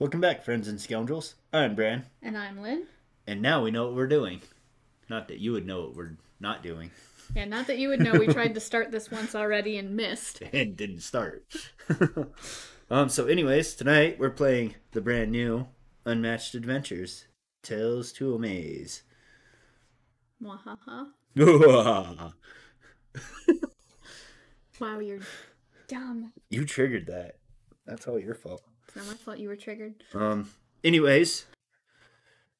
Welcome back, friends and scoundrels. I'm Bran, And I'm Lynn. and now we know what we're doing. Not that you would know what we're not doing Yeah, not that you would know, we tried to start this once already and missed. and didn't start. um. So, anyways, tonight we're playing the brand new Unmatched Adventures: Tales to Amaze. Mwahaha. you Wow, you're dumb. You triggered that. That's all your fault. It's not my fault you were triggered. Um. Anyways,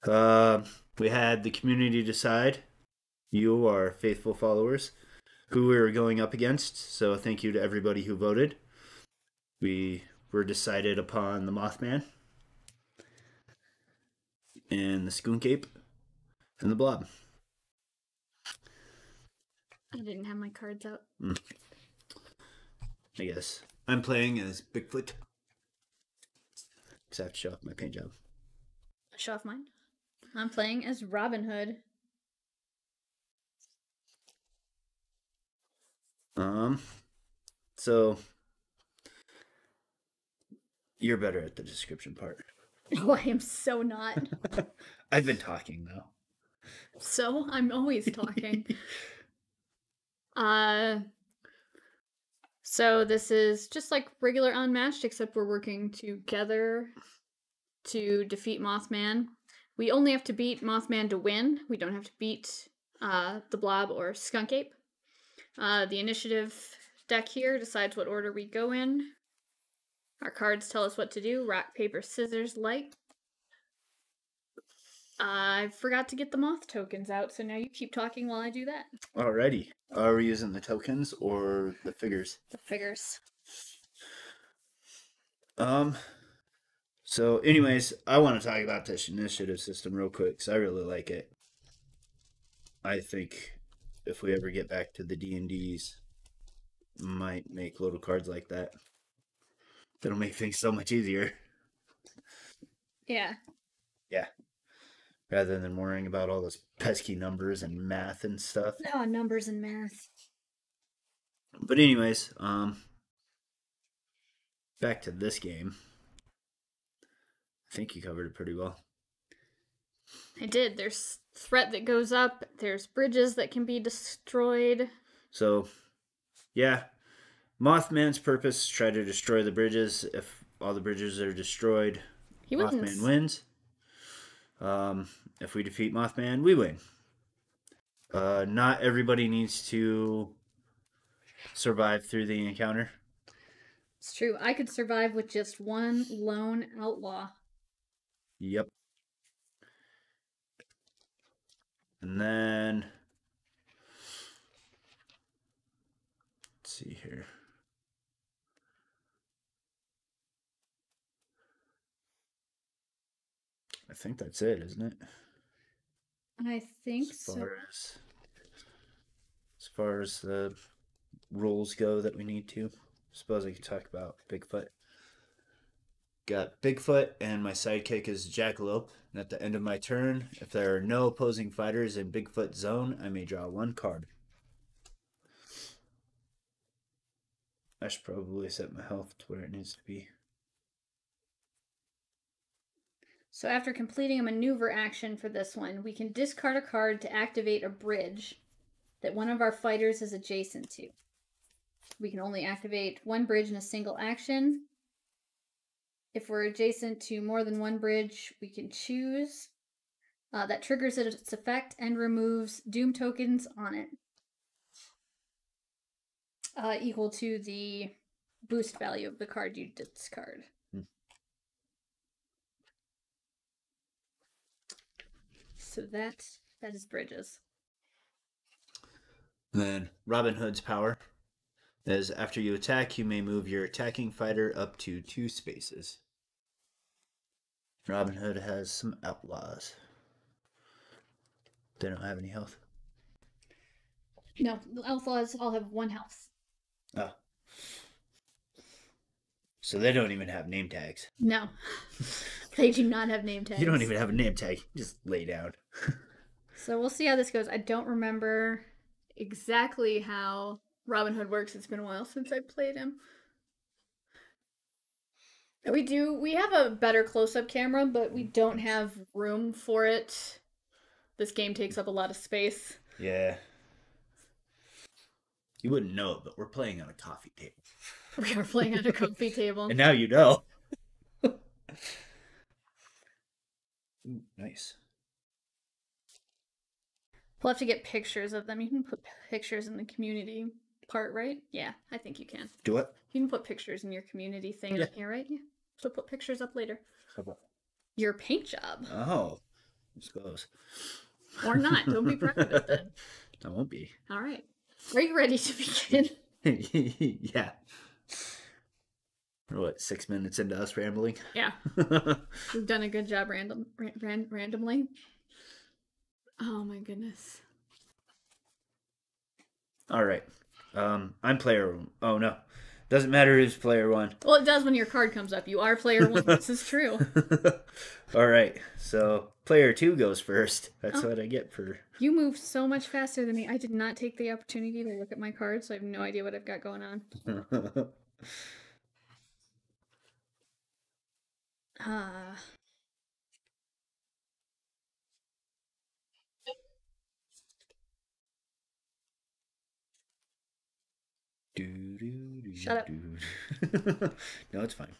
uh, we had the community decide. You are faithful followers who we were going up against. So thank you to everybody who voted. We were decided upon the Mothman and the Skunk Ape and the Blob. I didn't have my cards out. I guess I'm playing as Bigfoot. Because I have to show off my paint job. Show off mine. I'm playing as Robin Hood. Um, so you're better at the description part. Oh, I am so not. I've been talking though. so I'm always talking. uh so this is just like regular unmatched, except we're working together to defeat Mothman. We only have to beat Mothman to win. We don't have to beat uh, the Blob or Skunk Ape. Uh, the initiative deck here decides what order we go in. Our cards tell us what to do. Rock, paper, scissors, light. I forgot to get the moth tokens out, so now you keep talking while I do that. Alrighty. Are we using the tokens or the figures? The figures. Um. So, anyways, I want to talk about this initiative system real quick because I really like it. I think if we ever get back to the D and D's, might make little cards like that. That'll make things so much easier Yeah. Rather than worrying about all those pesky numbers and math and stuff. Oh, numbers and math. But anyways, um, back to this game. I think you covered it pretty well. I did. There's threat that goes up. There's bridges that can be destroyed. So, yeah, Mothman's purpose try to destroy the bridges. If all the bridges are destroyed, He wins. Mothman wins. Um, if we defeat Mothman, we win. Uh, not everybody needs to survive through the encounter. It's true. I could survive with just one lone outlaw. Yep. And then let's see here. I think that's it, isn't it? I think As so. far as as far as the rules go that we need to. Suppose I could talk about Bigfoot. Got Bigfoot and my sidekick is Jackalope. And at the end of my turn, if there are no opposing fighters in Bigfoot zone, I may draw one card. I should probably set my health to where it needs to be. So after completing a maneuver action for this one, we can discard a card to activate a bridge that one of our fighters is adjacent to. We can only activate one bridge in a single action. If we're adjacent to more than one bridge, we can choose. Uh, that triggers its effect and removes doom tokens on it. Uh, equal to the boost value of the card you discard. So that that is bridges. Then Robin Hood's power is after you attack, you may move your attacking fighter up to two spaces. Robin Hood has some outlaws. They don't have any health. No, the outlaws all have one health. Oh. So they don't even have name tags. No, they do not have name tags. You don't even have a name tag. Just lay down. So we'll see how this goes. I don't remember exactly how Robin Hood works. It's been a while since I played him. We do. We have a better close-up camera, but we don't have room for it. This game takes up a lot of space. Yeah. You wouldn't know it, but we're playing on a coffee table. We are playing at a coffee table. And now you know. Ooh, nice. We'll have to get pictures of them. You can put pictures in the community part, right? Yeah, I think you can. Do it. You can put pictures in your community thing Yeah. up here, right? Yeah. So put pictures up later. How about- Your paint job. Oh, I suppose. Or not. Don't be proud of it then. I won't be. All right. Are you ready to begin? yeah. What, six minutes into us rambling? Yeah. We've done a good job random ran, ran, randomly. Oh my goodness. All right. Um, I'm player. Oh no, doesn't matter who's player one. Well, it does when your card comes up. You are player one. this is true. All right. So player two goes first. That's Oh. what I get for. You move so much faster than me. I did not take the opportunity to look at my cards, so I have no idea what I've got going on. Do, Shut up. no, it's fine.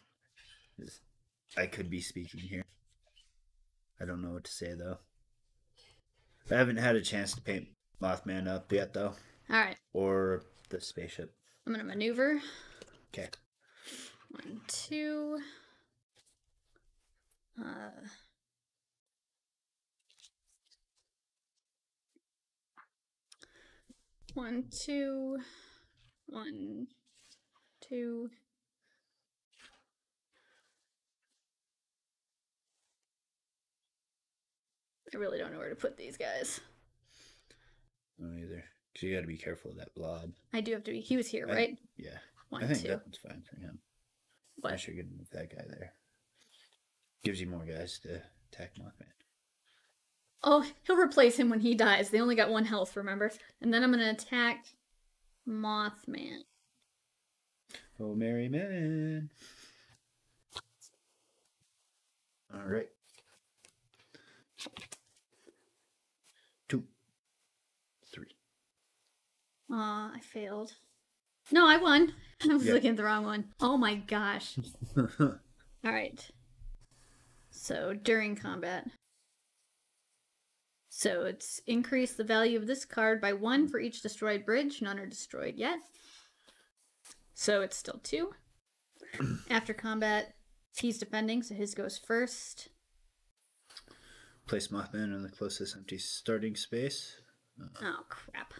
I could be speaking here. I don't know what to say though. I haven't had a chance to paint Mothman up yet though, All right. or the spaceship. I'm gonna maneuver. Okay. One, two. Uh. One, two. One, two. I really don't know where to put these guys. No either. Cause you got to be careful of that blob. I do have to be. He was here, I- right? Yeah. One, I think two. that one's fine for him. I What? should move that guy there. Gives you more guys to attack Mothman. Oh, he'll replace him when he dies. They only got one health, remember? And then I'm gonna attack Mothman. Oh, merry man. All right. Two, three. Aw, I failed. No, I won. I was Yeah. looking at the wrong one. Oh my gosh. All right. So during combat. So it's increased the value of this card by one for each destroyed bridge. None are destroyed yet. So it's still two. After combat, he's defending, so his goes first. Place Mothman in the closest empty starting space. Uh, oh crap.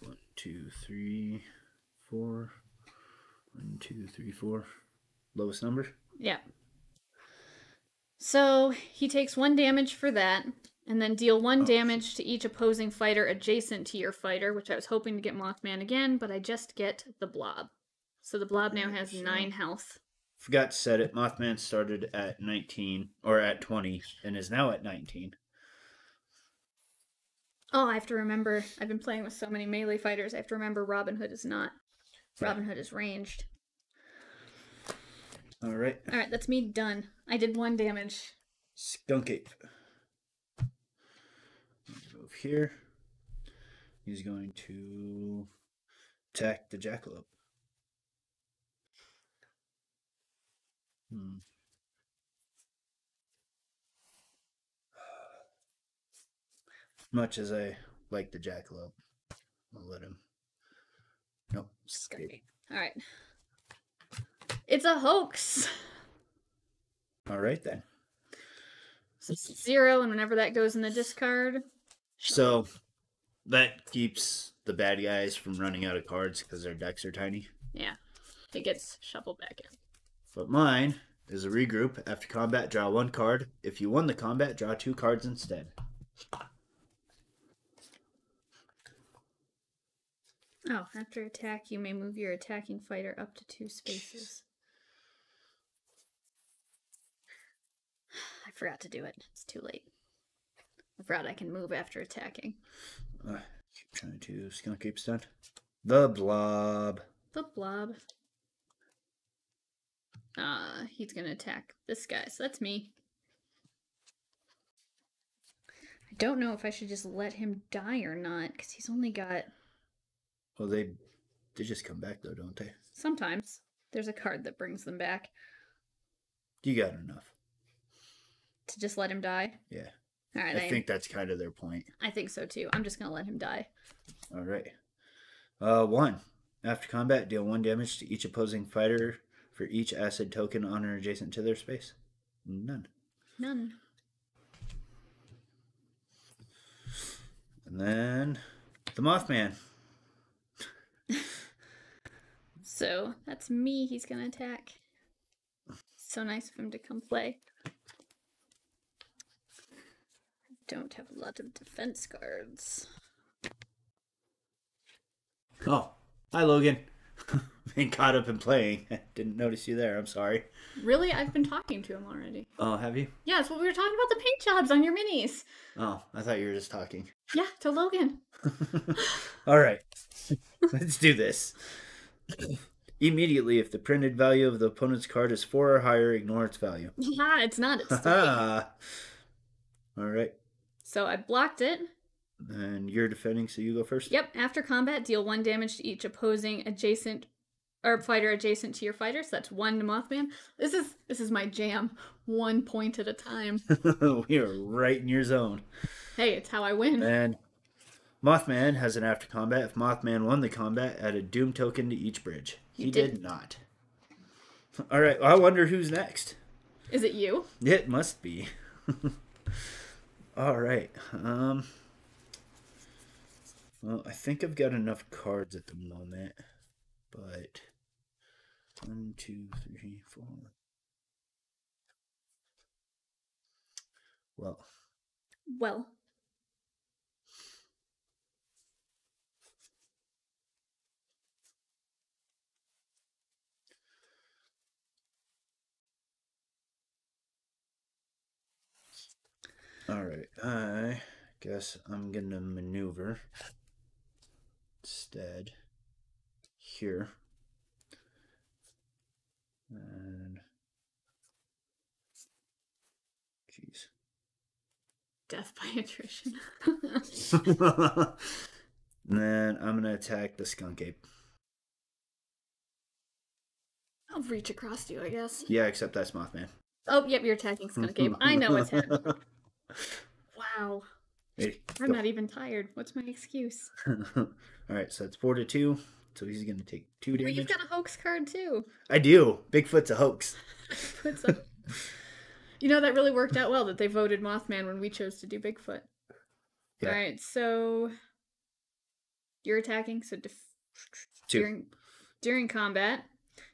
One, two, three, four. One, two, three, four. Lowest number. Yeah. So he takes one damage for that, and then deal one Oh. damage to each opposing fighter adjacent to your fighter, which I was hoping to get Mothman again, but I just get the blob. So the blob now has nine health. Forgot to set it. Mothman started at 19 or at 20 and is now at 19. Oh, I have to remember. I've been playing with so many melee fighters. I have to remember Robin Hood is not. Robin Hood is ranged. All right. All right, that's me done. I did one damage. Skunk ape. Move here. He's going to attack the jackalope. Hmm. Much as I like the jackalope, I'll let him. Nope. skunk ape. All right. It's a hoax. All right then. So zero, and whenever that goes in the discard, So that keeps the bad guys from running out of cards because their decks are tiny. yeah, it gets shuffled back in. But mine is a regroup. After combat, draw one card. If you won the combat, draw two cards instead. Oh, after attack, you may move your attacking fighter up to two spaces. I forgot to do it. It's too late. I forgot I can move after attacking. Uh, keep trying to skunk ape stun. The blob. The blob. uh, he's gonna attack this guy. So that's me. I don't know if I should just let him die or not, because he's only got Well, they they just come back though, don't they? sometimes. There's a card that brings them back. You got enough. To just let him die. Yeah, All right, I I, think that's kind of their point. I think so too. I'm just gonna let him die. All right. Uh, one. After combat, deal one damage to each opposing fighter for each acid token on or adjacent to their space. None. None. And then the Mothman. So that's me. He's gonna attack. So nice of him to come play. Don't have a lot of defense cards. Oh, hi Logan. Been caught up in playing. Didn't notice you there. I'm sorry. Really? I've been talking to him already. Oh, have you? Yeah, it's what we were talking about the paint jobs on your minis. Oh, I thought you were just talking. Yeah, to Logan. All right, let's do this. Immediately, if the printed value of the opponent's card is four or higher, ignore its value. Yeah, it's not. It's three. All right, so I blocked it. and you're defending, so you go first. Yep. After combat, deal one damage to each opposing adjacent or fighter adjacent to your fighter. So that's one to Mothman. This is this is my jam. One point at a time. we are right in your zone. hey, it's how I win. And Mothman has an after combat. If Mothman won the combat, add a Doom token to each bridge. You he did. did not. All right, I wonder who's next. Is it you? It must be. All right. Um. Well, I think I've got enough cards at the moment, but one, two, three, four. Well, Well. All right. I guess I'm gonna maneuver instead here, and jeez. Death by attrition. and then I'm gonna attack the skunk ape. I'll reach across you, I guess. Yeah, except that's Mothman. Oh, yep, you're attacking Skunk Ape. I know what's happening. Wow. Hey, I'm go. not even tired. What's my excuse? All right, so it's four to two. So he's gonna take two damage. But you've got a hoax card too. I do. Bigfoot's a hoax. Puts a... you know that really worked out well that they voted Mothman when we chose to do Bigfoot. Yeah. All right, so you're attacking. So def- Two. during during combat,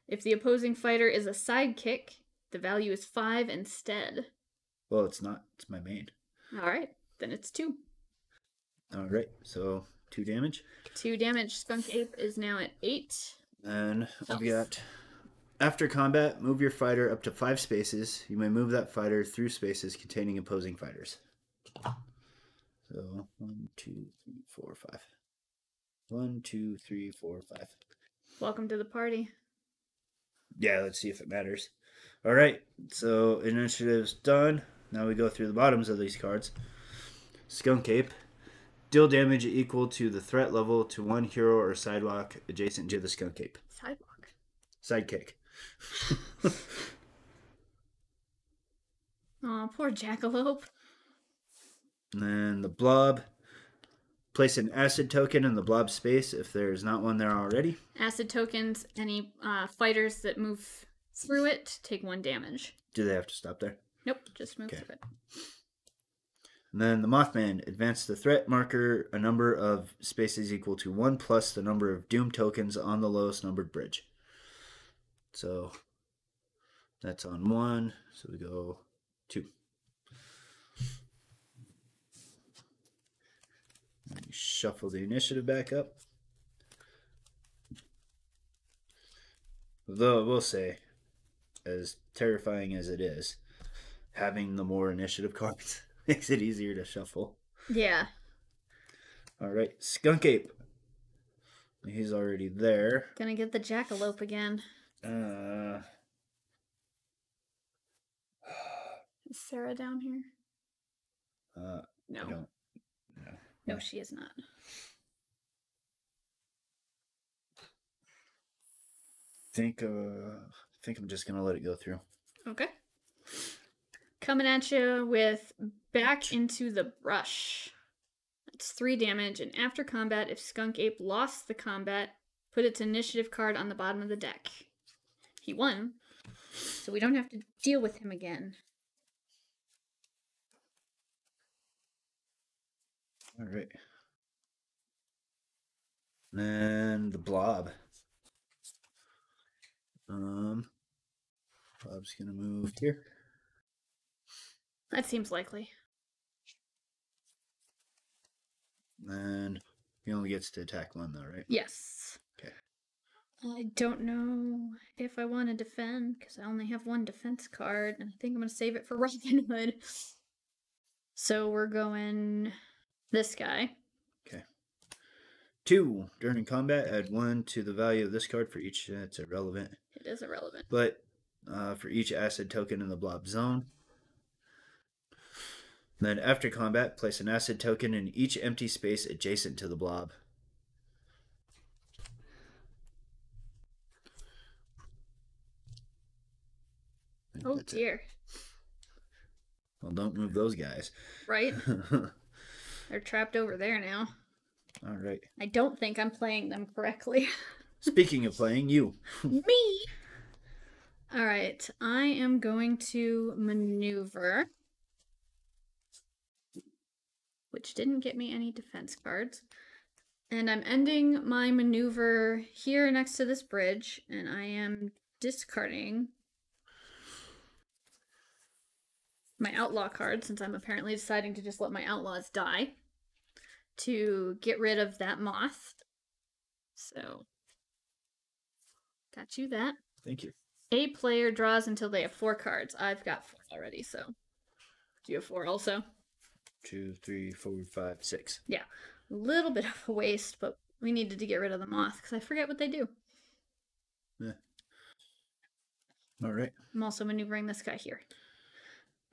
if the opposing fighter is a sidekick, the value is five instead. Well, it's not. It's my main. All right, then it's two. All right, so two damage. Two damage. Skunk Ape is now at eight. And I've got after combat, move your fighter up to five spaces. You may move that fighter through spaces containing opposing fighters. So one, two, three, four, five. One, two, three, four, five. Welcome to the party. Yeah, let's see if it matters. All right, so initiative's done. Now we go through the bottoms of these cards. Skunk Ape. Deal damage equal to the threat level to one hero or sidewalk adjacent to the Skunk Ape. Sidewalk. Sidekick. Oh, poor Jackalope. And then the blob. Place an acid token in the blob space if there is not one there already. Acid tokens. Any uh, fighters that move through it take one damage. Do they have to stop there? Nope, just move Okay. And then the Mothman. Advance the threat marker a number of spaces equal to 1 plus the number of Doom tokens on the lowest numbered bridge. So that's on 1. So we go 2. Let me shuffle the initiative back up. Though I will say, as terrifying as it is, having the more initiative cards makes it easier to shuffle. Yeah. All right, Skunk Ape. He's already there. Gonna get the Jackalope again. Uh, Is Sarah down here? Uh, No. No. No, she is not. Think. Uh, I think I'm just gonna let it go through. Okay. Coming at you with back into the brush. That's three damage, and after combat, if Skunk Ape lost the combat, put its initiative card on the bottom of the deck. He won, so we don't have to deal with him again. All right. Then the blob. Um, blob's gonna move here. That seems likely. Then he only gets to attack one, though, right? Yes. Okay. I don't know if I want to defend because I only have one defense card, and I think I'm going to save it for Robin Hood. So we're going this guy. Okay. Two. During combat, add one to the value of this card for each. That's irrelevant. It is irrelevant. But uh, for each acid token in the blob zone. Then after combat, place an acid token in each empty space adjacent to the blob. I Oh that's it. dear. Well, don't move those guys. Right? They're trapped over there now. All right. I don't think I'm playing them correctly. Speaking of playing, you. Me! Alright, I am going to maneuver. Which didn't get me any defense cards. And I'm ending my maneuver here next to this bridge, and I am discarding my outlaw card since I'm apparently deciding to just let my outlaws die to get rid of that moth. So, got you that. Thank you. A player draws until they have four cards. I've got four already, so. Do you have four also? Two, three, four, five, six. Yeah. A little bit of a waste, but we needed to get rid of the moth because I forget what they do. Yeah. All right. I'm also maneuvering this guy here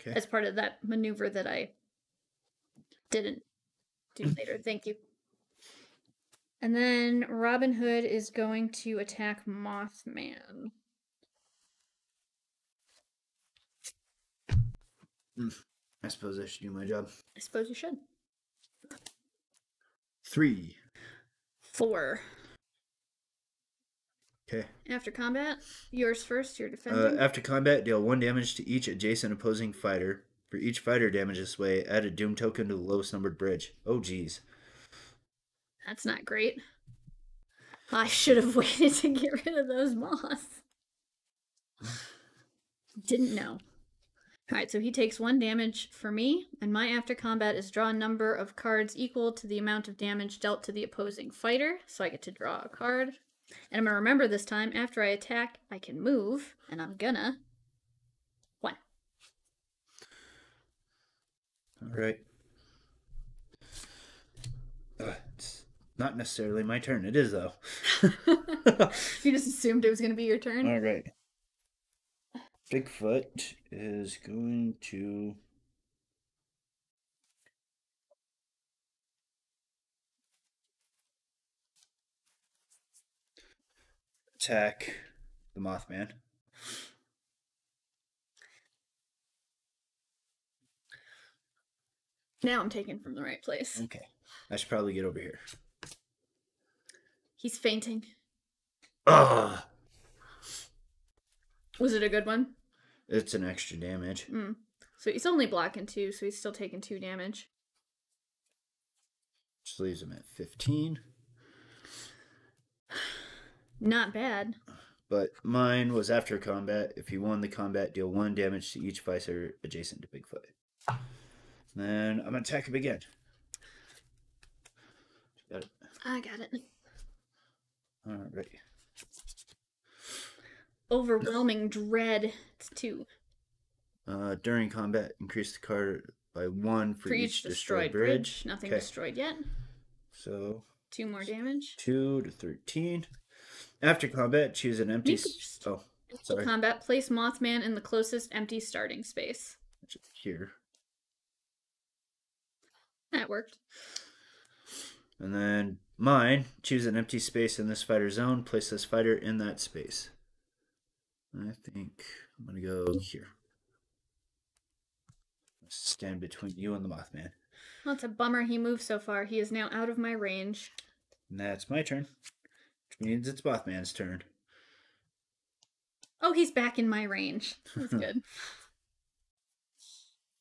Okay. as part of that maneuver that I didn't do later. Thank you. And then Robin Hood is going to attack Mothman. Mm. I suppose I should do my job. I suppose you should. Three. Four. Okay. After combat, yours first. You're Uh, defending. after combat, deal one damage to each adjacent opposing fighter. For each fighter damage this way, add a doom token to the lowest numbered bridge. Oh, geez. That's not great. I should have waited to get rid of those moths. Didn't know. Alright, so he takes one damage for me, and my after combat is draw a number of cards equal to the amount of damage dealt to the opposing fighter. So I get to draw a card. And I'm gonna remember this time, after I attack, I can move, and I'm gonna. One. All right. Uh, it's not necessarily my turn. It is, though. you just assumed it was gonna be your turn? All right. Bigfoot is going to. Attack the Mothman. Now I'm taken from the right place. Okay. I should probably get over here. He's feinting. Ugh! Was it a good one? It's an extra damage. Mm. So he's only blocking two, so he's still taking two damage. Which leaves him at 15. Not bad. But mine was after combat. If you won the combat, deal one damage to each fighter adjacent to Bigfoot. Then I'm gonna attack him again. Got it. I got it. Alright. Overwhelming dread. It's two. Uh, during combat, increase the card by one for, For each destroyed bridge. Nothing Okay. destroyed yet. So Two more damage. two to thirteen. After combat, choose an empty. Just- Oh, sorry. combat. Place Mothman in the closest empty starting space. which is here. That worked. And then mine, choose an empty space in this fighter zone, place this fighter in that space. I think I'm gonna go here. Stand between you and the Mothman. Well, it's a bummer he moved so far. He is now out of my range. And that's my turn. Which means it's Mothman's turn. Oh, he's back in my range. That's good.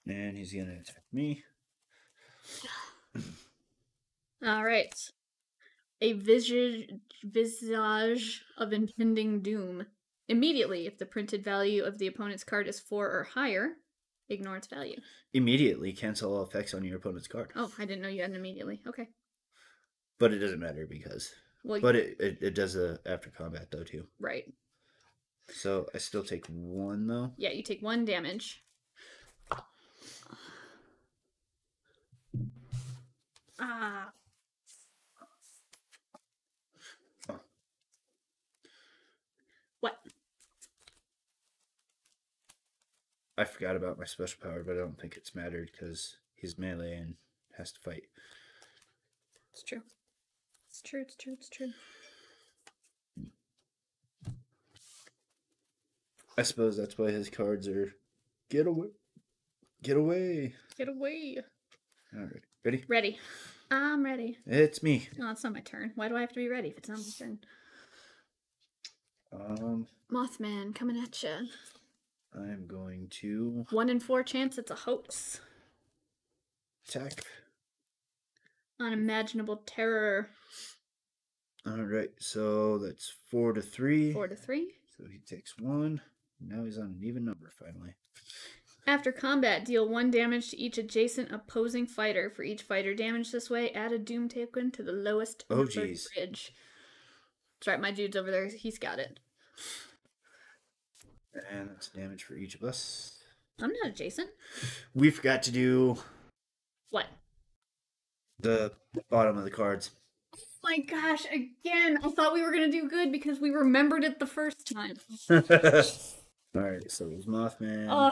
And he's gonna attack me. All right. A visage, visage of impending doom. Immediately, if the printed value of the opponent's card is four or higher, ignore its value. Immediately cancel all effects on your opponent's card. Oh, I didn't know you had an immediately. Okay. But it doesn't matter because Well, but it, it, it does a after combat though too. right. So I still take one though. Yeah, you take one damage. Ah. I forgot about my special power, but I don't think it's mattered because he's melee and has to fight. It's true. It's true, it's true, it's true. I suppose that's why his cards are get away. Get away. Get away. Alright. Ready? Ready. I'm ready. It's me. No, it's not my turn. Why do I have to be ready if it's not my turn? Um Mothman coming at you. I'm going to One in four chance it's a hoax. attack. Unimaginable terror. Alright, so that's four to three. Four to three. So he takes one. Now he's on an even number finally. After combat, deal one damage to each adjacent opposing fighter. For each fighter damaged this way, add a doom token to the lowest Oh, numbered jeez. bridge. That's right, my dude's over there. He's got it. And that's damage for each of us. I'm not adjacent. We forgot to do What? the bottom of the cards. Oh my gosh, again, I thought we were gonna do good because we remembered it the first time. Alright, so there's Mothman. Oh,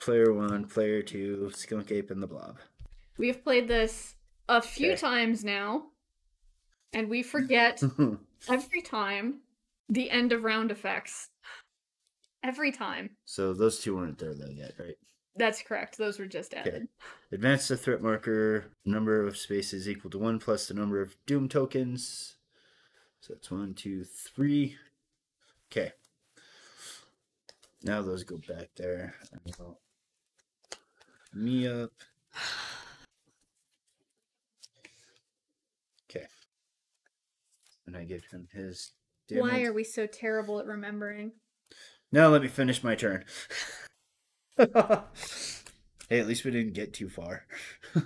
Player one, player two, Skunk Ape, and the Blob. we have played this a few Okay. times now, and we forget every time the end of round effects. Every time. so those two weren't there though yet, right? That's correct. Those were just added. Advance the threat marker. Number of spaces equal to one plus the number of Doom tokens. So that's one, two, three. Okay. Now those go back there. Me up. Okay. And I give him his damage. Why are we so terrible at remembering? Now let me finish my turn. hey, at least we didn't get too far.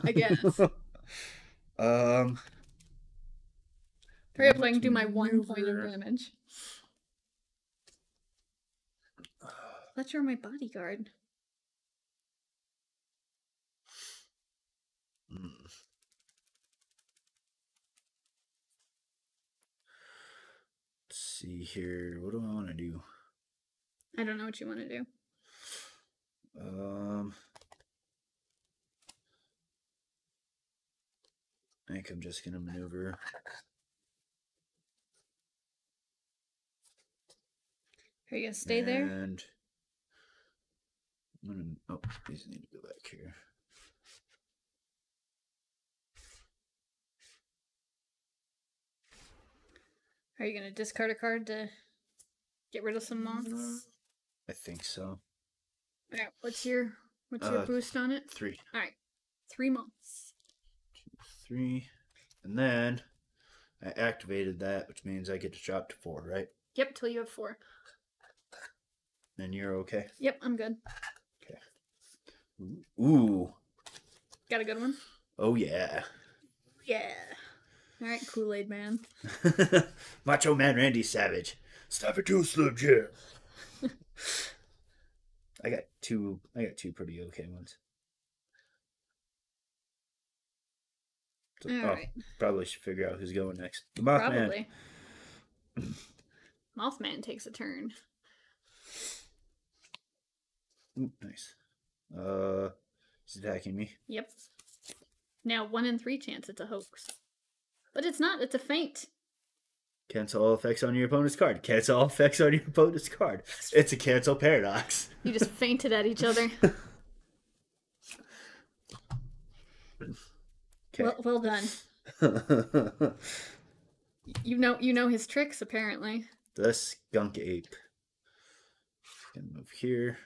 I guess. um. Hurry up I can do my one point of damage. Thought you were my bodyguard. Hmm. Let's see here. What do I want to do? I don't know what you want to do. Um. I think I'm just gonna maneuver. Are you gonna stay there? And I'm gonna. Oh, these need to go back here. Are you gonna discard a card to get rid of some moths? I think so. Alright, what's your what's your Uh, boost on it? Three, Alright. Three moths. three, and then I activated that, which means I get to drop to four, right? Yep, till you have four. Then you're okay. Yep, I'm good. Okay. Ooh, Got a good one? oh yeah. Yeah. Alright, Kool-Aid man. Macho Man Randy Savage. Stop it too, Slim Jim. I got two. I got two pretty okay ones. So- oh, Alright. probably should figure out who's going next. The Mothman. Probably. Mothman takes a turn. Ooh, nice. Uh, he's attacking me. Yep. Now, one in three chance it's a hoax. But it's not, it's a feint. Cancel all effects on your opponent's card. Cancel all effects on your opponent's card. It's a cancel paradox. You just feinted at each other. Well, well done. You know, you know his tricks apparently. the skunk ape. Gonna move here.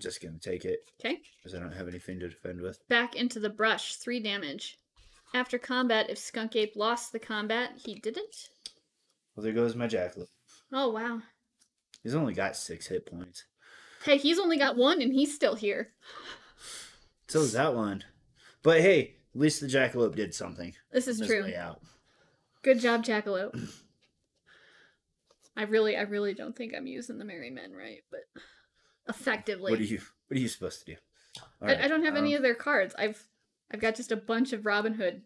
Just gonna take it Okay. because I don't have anything to defend with. Back into the brush, three damage. After combat, if Skunk Ape lost the combat, he didn't. Well, there goes my jackalope. Oh wow. He's only got six hit points. Hey, he's only got one and he's still here. So is that one. But hey, at least the jackalope did something. This is true. way out. Good job, Jackalope. I really, I really don't think I'm using the Merry Men right, but effectively. What are you? What are you supposed to do? All I, I don't have any um, of their cards. I've, I've got just a bunch of Robin Hood.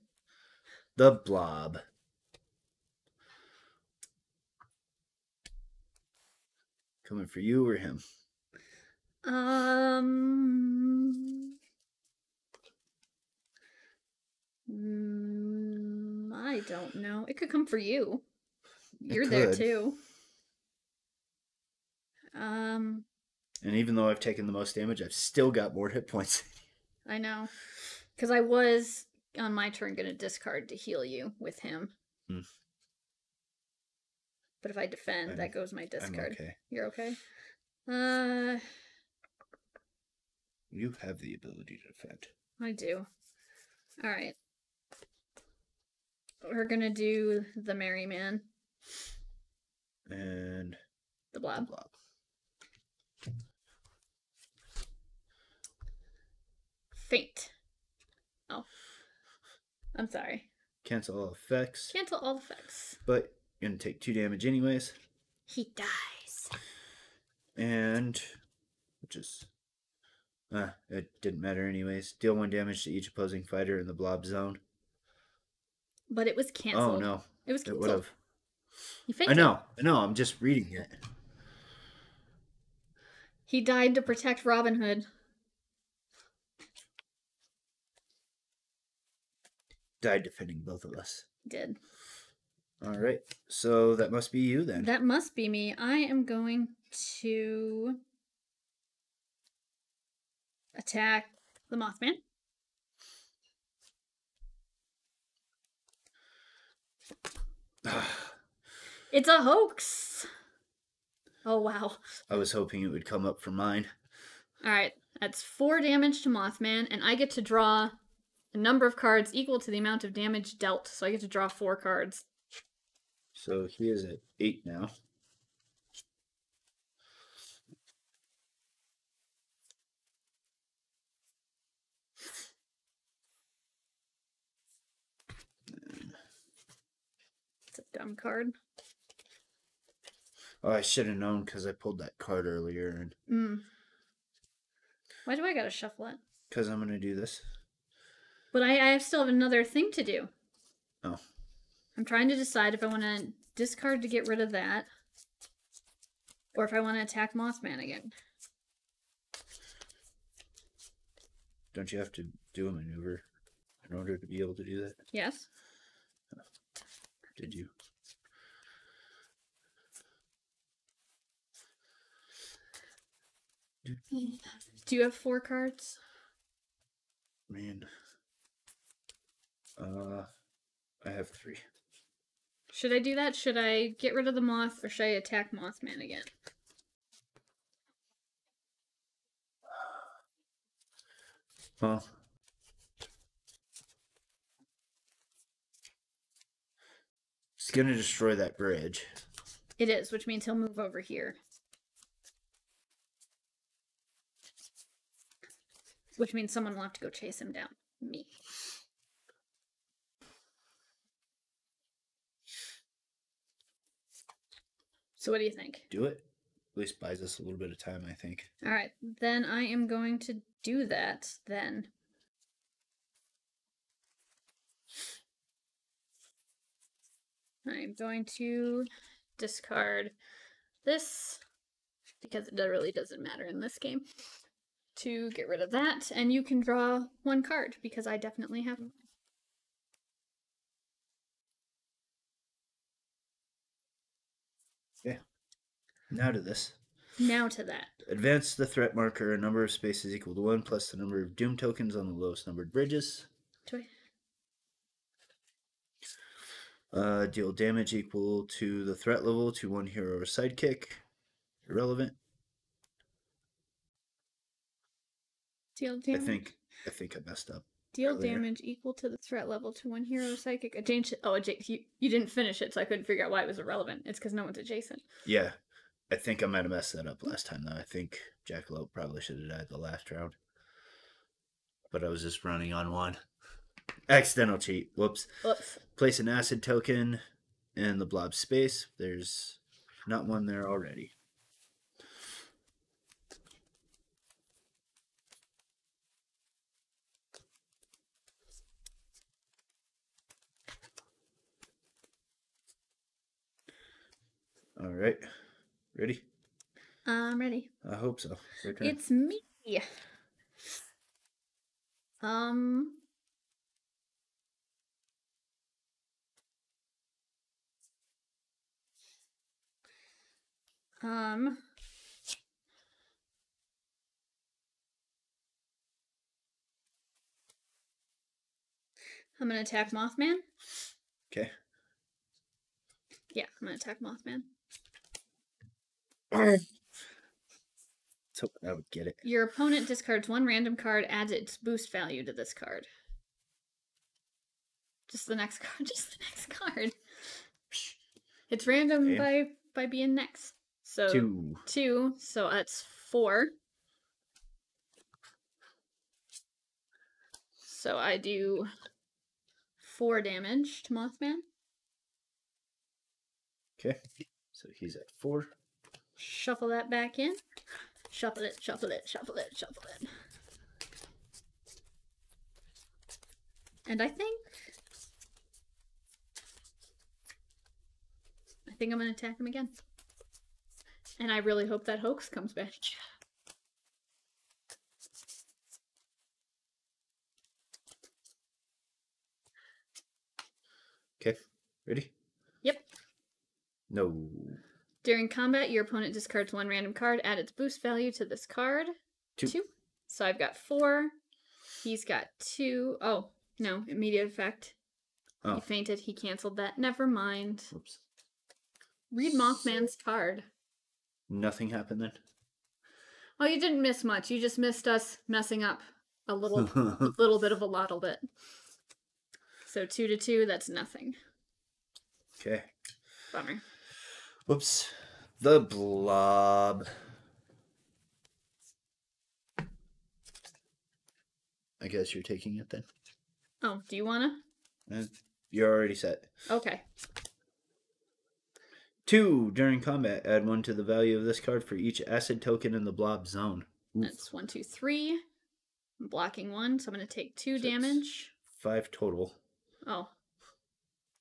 The blob. Coming for you or him? Um. mm, I don't know. It could come for you. You're there too. Um, And even though I've taken the most damage, I've still got more hit points. I know. Because I was on my turn going to discard to heal you with him. Hmm. But if I defend, I'm- that goes my discard. okay. You're okay? Uh, You have the ability to defend. I do. All right. We're gonna do the Merry Man, And the the Blob. Feint. Oh, I'm sorry. Cancel all effects. Cancel all effects. But you're gonna take two damage anyways. He dies. And which is ah, it didn't matter anyways. Deal one damage to each opposing fighter in the blob zone. But it was canceled. Oh no. It was It would canceled. have. He I know, I know, I'm just reading it. He died to protect Robin Hood. Died defending both of us. Did. Alright. So that must be you then. That must be me. I am going to attack the Mothman. It's a hoax. Oh wow. I was hoping it would come up for mine. All right, that's four damage to Mothman, and I get to draw a number of cards equal to the amount of damage dealt. So I get to draw four cards. So he is at eight now. It's a dumb card. Oh, I should have known because I pulled that card earlier, and Mm. Why do I gotta shuffle it? because I'm gonna do this. But I, I still have another thing to do. Oh, I'm trying to decide if I want to discard to get rid of that, or if I want to attack Mothman again. don't you have to do a maneuver in order to be able to do that? Yes. Did you? Do you have four cards? Man. Uh, I have three. Should I do that? Should I get rid of the moth, or should I attack Mothman again? Well, it's gonna destroy that bridge. It is, which means he'll move over here. Which means someone will have to go chase him down. Me. So what do you think? Do it. At least buys us a little bit of time, I think. All right, then I am going to do that then. I'm going to discard this because it really doesn't matter in this game. To get rid of that, and you can draw one card because I definitely have one. Now to this. Now to that. Advance the threat marker a number of spaces equal to 1 plus the number of doom tokens on the lowest numbered bridges. Do I- Uh, deal damage equal to the threat level to one hero or sidekick. Irrelevant. Deal damage. I think I think I messed up. Deal earlier. damage equal to the threat level to one hero sidekick adjacent. Oh, adjacent. You, you didn't finish it, so I couldn't figure out why it was irrelevant. It's because no one's adjacent. Yeah. I think I might have messed that up last time though. I think Jackalope probably should have died the last round. But I was just running on one. Accidental cheat. Whoops. Whoops. Place an acid token in the blob space. There's not one there already. All right. Ready? I'm ready. I hope so. It's me. Um. Um. I'm gonna attack Mothman. Okay. Yeah, I'm gonna attack Mothman. Let's hope I would get it. Your opponent discards one random card, adds its boost value to this card. Just the next card. Just the next card. It's random Okay. by by being next. So Two. two. So that's four. So I do four damage to Mothman. Okay. So he's at four. Shuffle that back in. Shuffle it, shuffle it, shuffle it, shuffle it. And I think. I think I'm going to attack him again. And I really hope that hoax comes back. Okay. Ready? Yep. No. During combat, your opponent discards one random card, add its boost value to this card. Two. So I've got four. He's got two. Oh, no, immediate effect. Oh. He feinted. He canceled that. Never mind. Whoops. Read Mothman's card. Nothing happened then. Oh, you didn't miss much. You just missed us messing up a little, a little bit of a lot bit. So two to two, that's nothing. okay. Bummer. Whoops. The blob. I guess you're taking it then. Oh, do you wanna? Uh, You're already set. Okay. Two. During combat, add one to the value of this card for each acid token in the blob zone. Oof. That's one, two, three. I'm blocking one, so I'm gonna take two Six. damage. Five total. Oh.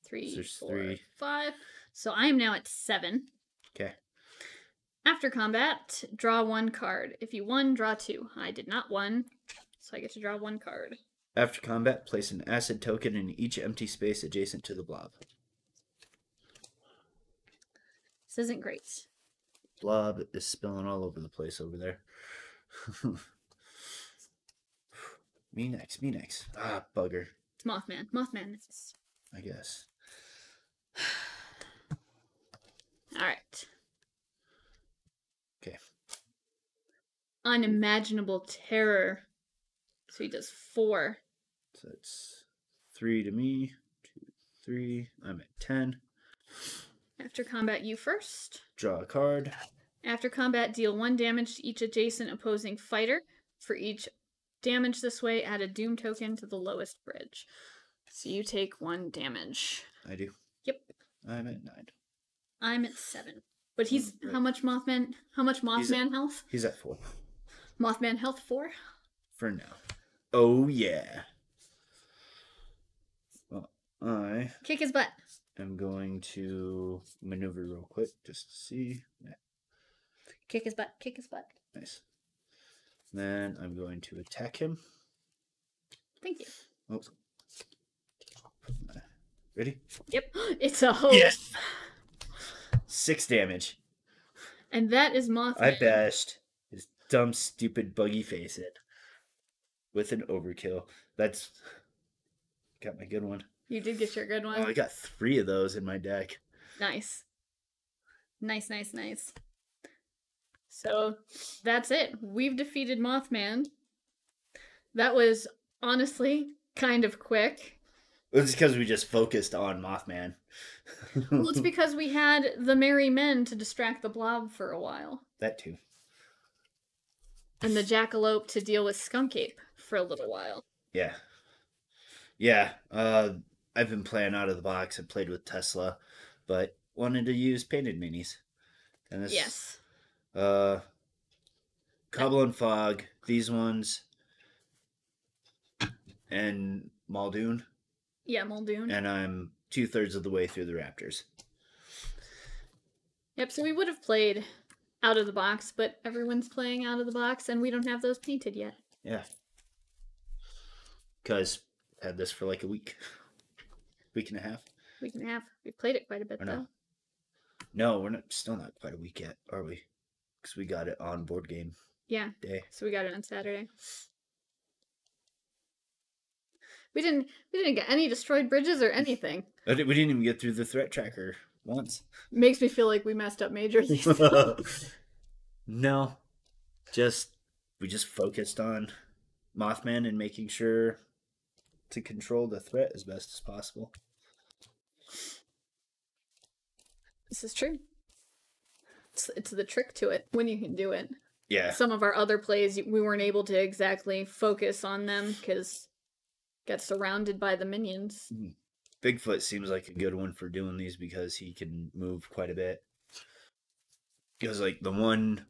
Three, There's four, three. five. So I am now at seven. Okay. After combat, draw one card. If you won, draw two. I did not won, so I get to draw one card. After combat, place an acid token in each empty space adjacent to the blob. This isn't great. Blob is spilling all over the place over there. me next, me next. Ah, bugger. It's Mothman. Mothman. I guess. Alright. Okay. Unimaginable terror. So he does four. So it's three to me. Two, three. I'm at ten. After combat, you first. Draw a card. After combat, deal one damage to each adjacent opposing fighter. For each damage this way, add a doom token to the lowest bridge. So you take one damage. I do. Yep. I'm at nine. I'm at seven. But he's Mm, how much Mothman? How much He's at- Mothman health? He's at four Mothman health four. for now. Oh yeah. Well, I Kick his butt. I'm going to maneuver real quick just to see. Yeah. Kick his butt. Kick his butt. Nice. Then I'm going to attack him. Thank you. Oops. Ready? Yep. It's a hope. Six damage. And that is Mothman. I bashed his dumb, stupid, buggy face in with an overkill. That's got my good one. You did get your good one. Oh, I got three of those in my deck. Nice. Nice, nice, nice. So that's it. We've defeated Mothman. That was honestly kind of quick. It's because we just focused on Mothman. Well, it's because we had the merry men to distract the blob for a while, that too. and the jackalope to deal with skunk ape for a little while. Yeah. Yeah. Uh, I've been playing out of the box and played with Tesla, but wanted to use painted minis. And this, Yes. Uh, Cobble and Fog, these ones, and Muldoon, Yeah, Muldoon. and I'm two thirds of the way through the Raptors. Yep, so we would have played out of the box, but everyone's playing out of the box, and we don't have those painted yet. Yeah. Because had this for like a week, week and a half. Week and a half. We've played it quite a bit, Or though. no. No, we're not still not quite a week yet, are we? Because we got it on board game Yeah, day. so we got it on Saturday. We didn't. We didn't get any destroyed bridges or anything. We didn't even get through the threat tracker once. Makes me feel like we messed up majorly. no, just we just focused on Mothman and making sure to control the threat as best as possible. this is true. It's, it's the trick to it when you can do it. Yeah, Some of our other plays, we weren't able to exactly focus on them because got surrounded by the minions. Mm-hmm. Bigfoot seems like a good one for doing these because he can move quite a bit. Because like the one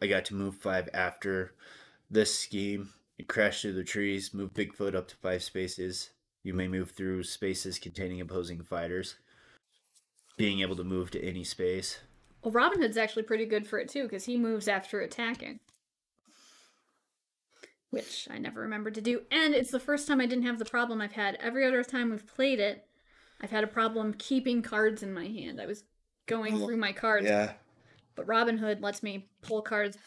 I got to move five after this scheme, it crashed through the trees, move Bigfoot up to five spaces. You may move through spaces containing opposing fighters. Being able to move to any space. Well, Robin Hood's actually pretty good for it too because he moves after attacking. Which I never remembered to do. And it's the first time I didn't have the problem I've had. Every other time we've played it, I've had a problem keeping cards in my hand. I was going oh, through my cards. Yeah. But Robin Hood lets me pull cards,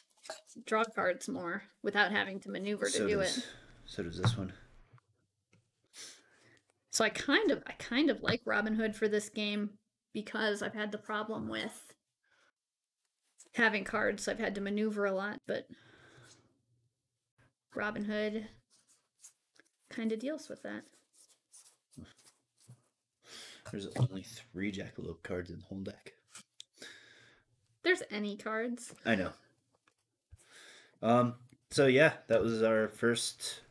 draw cards more without having to maneuver to So do does, it. so does this one. So I kind of I kind of like Robin Hood for this game because I've had the problem with having cards, so I've had to maneuver a lot, but Robin Hood kind of deals with that. There's only three Jackalope cards in the whole deck. There's any cards. I know. Um. So yeah, that was our first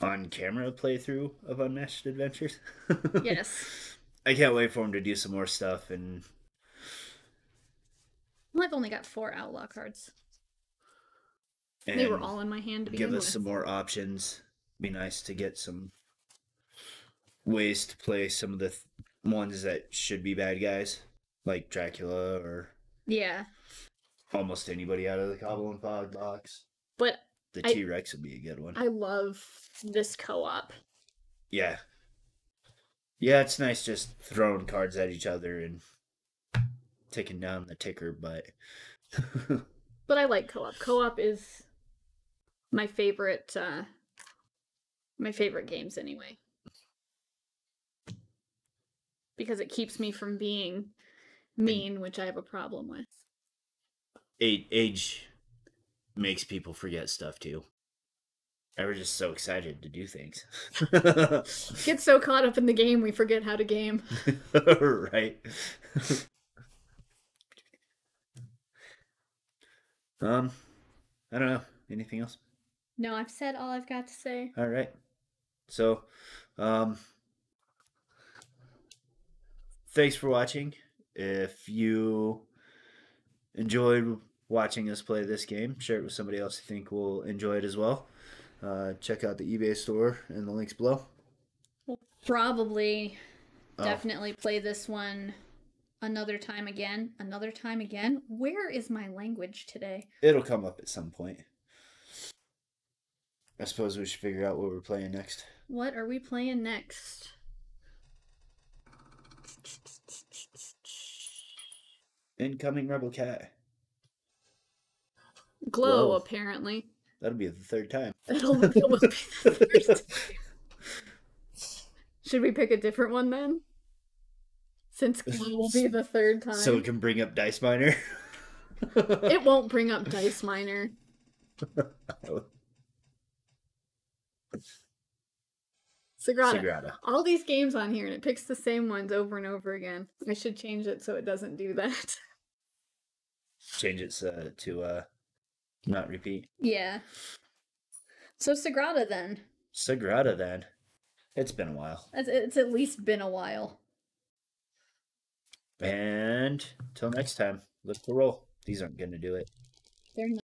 on-camera playthrough of Unmatched Adventures. Yes. I can't wait for him to do some more stuff and Well, I've only got four outlaw cards. And they were all in my hand to begin give us with. some more options. Be nice to get some ways to play some of the th- ones that should be bad guys, like Dracula or Yeah, almost anybody out of the Cobble and Fog box. but The T Rex would be a good one. I love this co-op. Yeah. Yeah, it's nice just throwing cards at each other and taking down the ticker, but But I like co-op. Co-op is my favorite uh my favorite games anyway. Because it keeps me from being mean, which I have a problem with. age, makes people forget stuff too. And we're just so excited to do things. Get so caught up in the game we forget how to game. right. um, I don't know. Anything else? No, I've said all I've got to say. All right. So, um, thanks for watching. If you enjoyed watching us play this game, share it with somebody else you think will enjoy it as well. Uh, check out the eBay store and the links below. Probably Oh. definitely play this one another time again, another time again. Where is my language today? It'll come up at some point. I suppose we should figure out what we're playing next. What are we playing next? Incoming Rebel Cat. Glow, Glow. apparently. That'll be the third time. That'll that will be the first time. Should we pick a different one then? Since Glow will be the third time. so we can bring up Dice Miner. it won't bring up Dice Miner. Sagrada. Sagrada. All these games on here and it picks the same ones over and over again. I should change it so it doesn't do that. Change it uh, to uh, not repeat. Yeah. So Sagrada then. Sagrada then. It's been a while. It's, it's at least been a while. And till next time, look to roll. These aren't going to do it. They're